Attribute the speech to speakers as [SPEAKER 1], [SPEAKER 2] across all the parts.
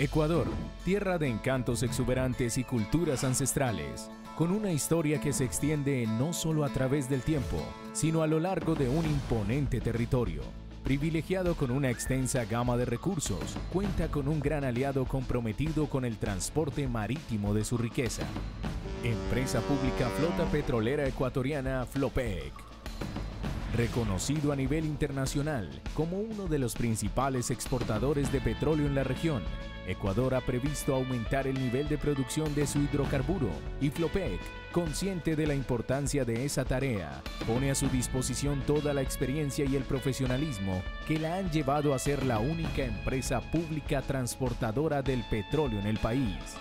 [SPEAKER 1] Ecuador, tierra de encantos exuberantes y culturas ancestrales, con una historia que se extiende no solo a través del tiempo, sino a lo largo de un imponente territorio. Privilegiado con una extensa gama de recursos, cuenta con un gran aliado comprometido con el transporte marítimo de su riqueza. Empresa Pública Flota Petrolera Ecuatoriana Flopec. Reconocido a nivel internacional como uno de los principales exportadores de petróleo en la región, Ecuador ha previsto aumentar el nivel de producción de su hidrocarburo y Flopec, consciente de la importancia de esa tarea, pone a su disposición toda la experiencia y el profesionalismo que la han llevado a ser la única empresa pública transportadora del petróleo en el país.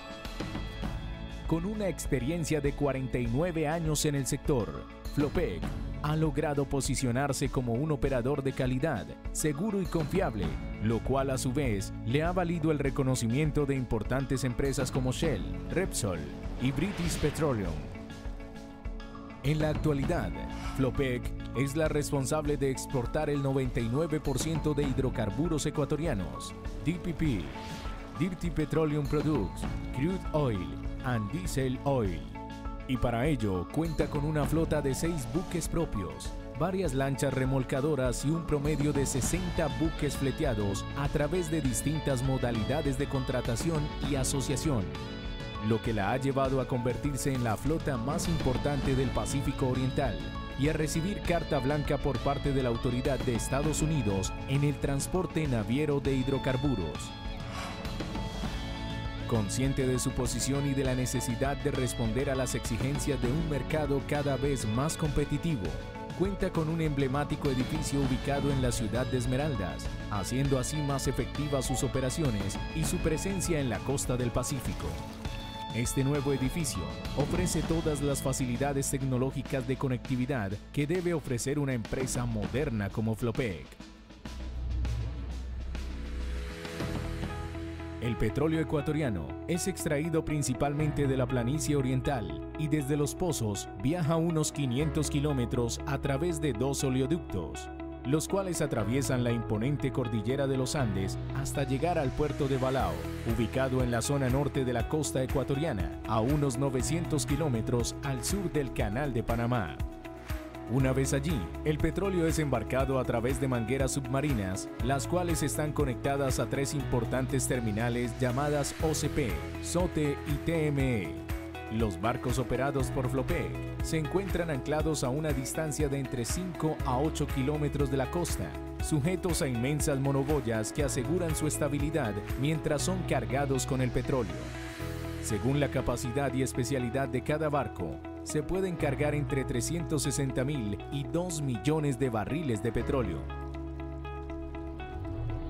[SPEAKER 1] Con una experiencia de 49 años en el sector, Flopec ha logrado posicionarse como un operador de calidad, seguro y confiable, lo cual a su vez le ha valido el reconocimiento de importantes empresas como Shell, Repsol y British Petroleum. En la actualidad, Flopec es la responsable de exportar el 99% de hidrocarburos ecuatorianos, DPP, Dirty Petroleum Products, Crude Oil and Diesel Oil y para ello cuenta con una flota de seis buques propios, varias lanchas remolcadoras y un promedio de 60 buques fleteados a través de distintas modalidades de contratación y asociación, lo que la ha llevado a convertirse en la flota más importante del Pacífico Oriental y a recibir carta blanca por parte de la autoridad de Estados Unidos en el transporte naviero de hidrocarburos. Consciente de su posición y de la necesidad de responder a las exigencias de un mercado cada vez más competitivo, cuenta con un emblemático edificio ubicado en la ciudad de Esmeraldas, haciendo así más efectivas sus operaciones y su presencia en la costa del Pacífico. Este nuevo edificio ofrece todas las facilidades tecnológicas de conectividad que debe ofrecer una empresa moderna como Flopec. El petróleo ecuatoriano es extraído principalmente de la planicie oriental y desde los pozos viaja unos 500 kilómetros a través de dos oleoductos, los cuales atraviesan la imponente cordillera de los Andes hasta llegar al puerto de Balao, ubicado en la zona norte de la costa ecuatoriana, a unos 900 kilómetros al sur del Canal de Panamá. Una vez allí, el petróleo es embarcado a través de mangueras submarinas, las cuales están conectadas a tres importantes terminales llamadas OCP, SOTE y TME. Los barcos operados por Flopec se encuentran anclados a una distancia de entre 5 a 8 kilómetros de la costa, sujetos a inmensas monoboyas que aseguran su estabilidad mientras son cargados con el petróleo. Según la capacidad y especialidad de cada barco, se pueden cargar entre 360 mil y 2 millones de barriles de petróleo.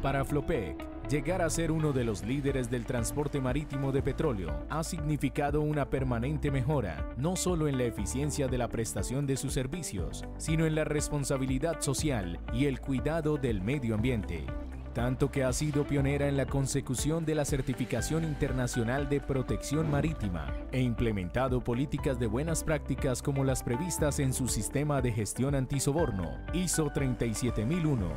[SPEAKER 1] Para Flopec, llegar a ser uno de los líderes del transporte marítimo de petróleo ha significado una permanente mejora, no solo en la eficiencia de la prestación de sus servicios, sino en la responsabilidad social y el cuidado del medio ambiente tanto que ha sido pionera en la consecución de la certificación internacional de protección marítima e implementado políticas de buenas prácticas como las previstas en su sistema de gestión antisoborno ISO 37001.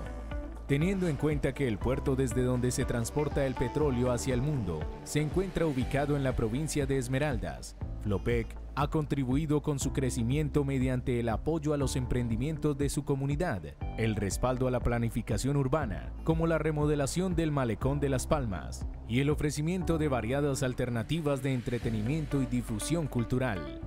[SPEAKER 1] Teniendo en cuenta que el puerto desde donde se transporta el petróleo hacia el mundo se encuentra ubicado en la provincia de Esmeraldas, Flopec ha contribuido con su crecimiento mediante el apoyo a los emprendimientos de su comunidad, el respaldo a la planificación urbana, como la remodelación del malecón de Las Palmas, y el ofrecimiento de variadas alternativas de entretenimiento y difusión cultural.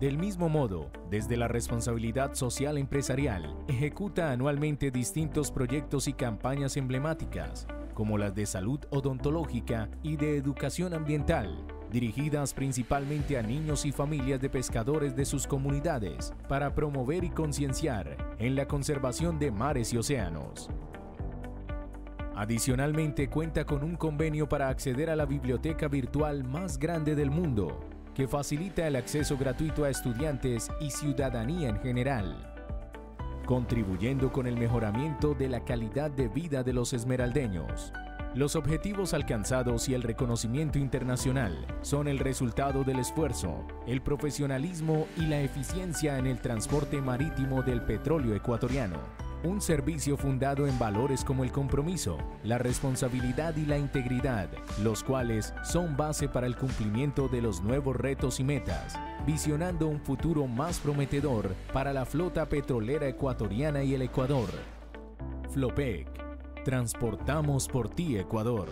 [SPEAKER 1] Del mismo modo, desde la responsabilidad social empresarial, ejecuta anualmente distintos proyectos y campañas emblemáticas, como las de salud odontológica y de educación ambiental, dirigidas principalmente a niños y familias de pescadores de sus comunidades para promover y concienciar en la conservación de mares y océanos. Adicionalmente cuenta con un convenio para acceder a la biblioteca virtual más grande del mundo, que facilita el acceso gratuito a estudiantes y ciudadanía en general, contribuyendo con el mejoramiento de la calidad de vida de los esmeraldeños. Los objetivos alcanzados y el reconocimiento internacional son el resultado del esfuerzo, el profesionalismo y la eficiencia en el transporte marítimo del petróleo ecuatoriano. un servicio fundado en valores como el compromiso, la responsabilidad y la integridad, los cuales son base para el cumplimiento de los nuevos retos y metas, visionando un futuro más prometedor para la flota petrolera ecuatoriana y el Ecuador. Flopec, transportamos por ti Ecuador.